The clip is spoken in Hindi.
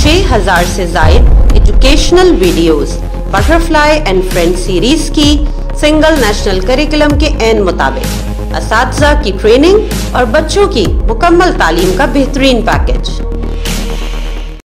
6000 से जायद educational videos, butterfly and friend series की सिंगल नेशनल करिकुलम के एन मुताबिक इस की ट्रेनिंग और बच्चों की मुकम्मल तालीम का बेहतरीन पैकेज